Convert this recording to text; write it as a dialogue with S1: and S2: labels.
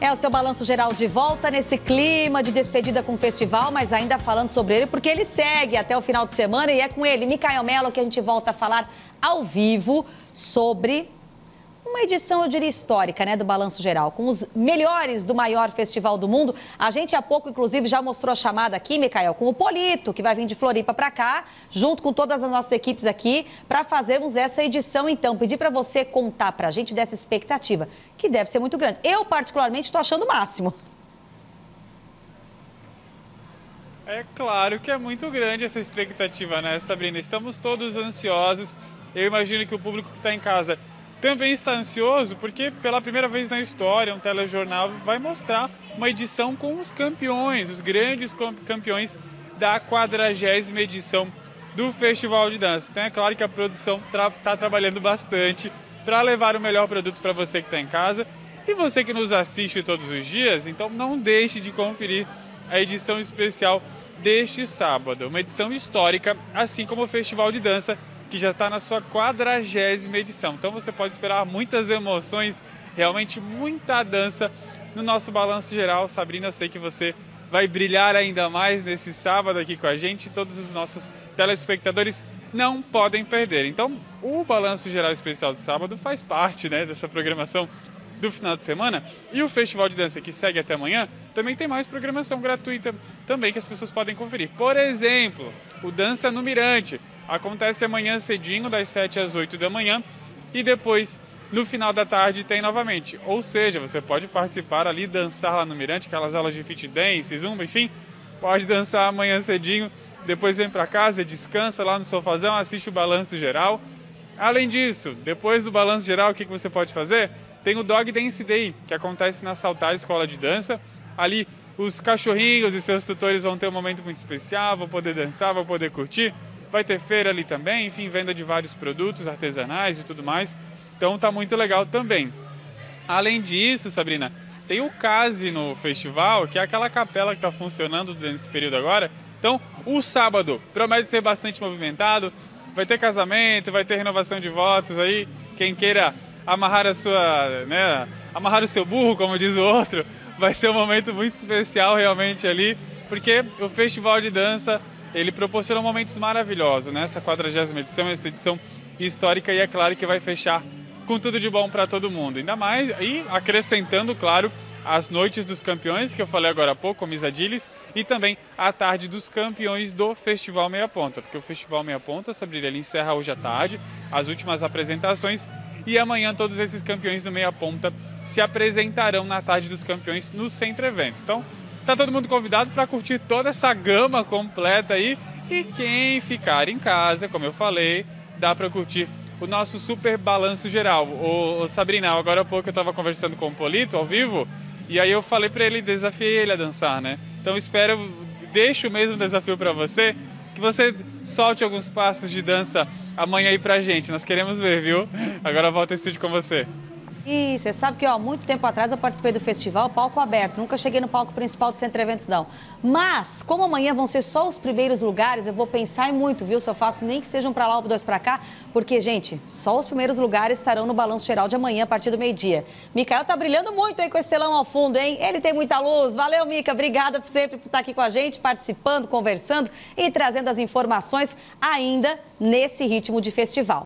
S1: É o seu balanço geral de volta nesse clima de despedida com o festival, mas ainda falando sobre ele, porque ele segue até o final de semana e é com ele, Micael Mello, que a gente volta a falar ao vivo sobre uma edição, eu diria, histórica, né, do Balanço Geral, com os melhores do maior festival do mundo. A gente há pouco, inclusive, já mostrou a chamada aqui, Micael, com o Polito, que vai vir de Floripa para cá, junto com todas as nossas equipes aqui, para fazermos essa edição. Então, pedir para você contar para a gente dessa expectativa, que deve ser muito grande. Eu, particularmente, estou achando o máximo.
S2: É claro que é muito grande essa expectativa, né, Sabrina? Estamos todos ansiosos. Eu imagino que o público que está em casa também está ansioso porque pela primeira vez na história um telejornal vai mostrar uma edição com os campeões, os grandes campeões da quadragésima edição do Festival de Dança. Então é claro que a produção está tra trabalhando bastante para levar o melhor produto para você que está em casa e você que nos assiste todos os dias. Então não deixe de conferir a edição especial deste sábado, uma edição histórica, assim como o Festival de Dança que já está na sua quadragésima edição. Então você pode esperar muitas emoções, realmente muita dança no nosso balanço geral. Sabrina, eu sei que você vai brilhar ainda mais nesse sábado aqui com a gente. Todos os nossos telespectadores não podem perder. Então, o balanço geral especial de sábado faz parte né, dessa programação do final de semana. E o Festival de Dança, que segue até amanhã, também tem mais programação gratuita também que as pessoas podem conferir. Por exemplo, o Dança no Mirante, Acontece amanhã cedinho, das 7 às 8 da manhã, e depois, no final da tarde, tem novamente. Ou seja, você pode participar ali, dançar lá no Mirante, aquelas aulas de fit dance, zumba, enfim, pode dançar amanhã cedinho, depois vem para casa, descansa lá no sofazão, assiste o balanço geral. Além disso, depois do balanço geral, o que, que você pode fazer? Tem o Dog Dance Day, que acontece na Saltar Escola de Dança. Ali, os cachorrinhos e seus tutores vão ter um momento muito especial, vão poder dançar, vão poder curtir. Vai ter feira ali também, enfim, venda de vários produtos artesanais e tudo mais. Então tá muito legal também. Além disso, Sabrina, tem o Case no festival, que é aquela capela que está funcionando nesse período agora. Então, o sábado promete ser bastante movimentado. Vai ter casamento, vai ter renovação de votos aí. Quem queira amarrar a sua, né, amarrar o seu burro, como diz o outro, vai ser um momento muito especial realmente ali, porque o festival de dança ele proporciona momentos maravilhosos nessa né? 40 edição, essa edição histórica, e é claro que vai fechar com tudo de bom para todo mundo. Ainda mais, e acrescentando, claro, as noites dos campeões, que eu falei agora há pouco, como Isadilis, e também a tarde dos campeões do Festival Meia Ponta, porque o Festival Meia Ponta, Sabrina, ele encerra hoje à tarde, as últimas apresentações, e amanhã todos esses campeões do Meia Ponta se apresentarão na tarde dos campeões no Centro Eventos. Então, Tá todo mundo convidado para curtir toda essa gama completa aí. E quem ficar em casa, como eu falei, dá para curtir o nosso super balanço geral. O, Sabrina, agora há pouco eu estava conversando com o Polito ao vivo e aí eu falei para ele, desafiei ele a dançar, né? Então espero, deixo o mesmo desafio para você, que você solte alguns passos de dança amanhã aí pra gente. Nós queremos ver, viu? Agora volta ao estúdio com você.
S1: E você sabe que, ó, muito tempo atrás eu participei do festival palco aberto. Nunca cheguei no palco principal do Centro Eventos, não. Mas, como amanhã vão ser só os primeiros lugares, eu vou pensar muito, viu? Se eu faço nem que sejam para lá ou dois para cá. Porque, gente, só os primeiros lugares estarão no balanço geral de amanhã, a partir do meio-dia. Micael tá brilhando muito aí com esse telão ao fundo, hein? Ele tem muita luz. Valeu, Mica. Obrigada sempre por estar aqui com a gente, participando, conversando e trazendo as informações ainda nesse ritmo de festival.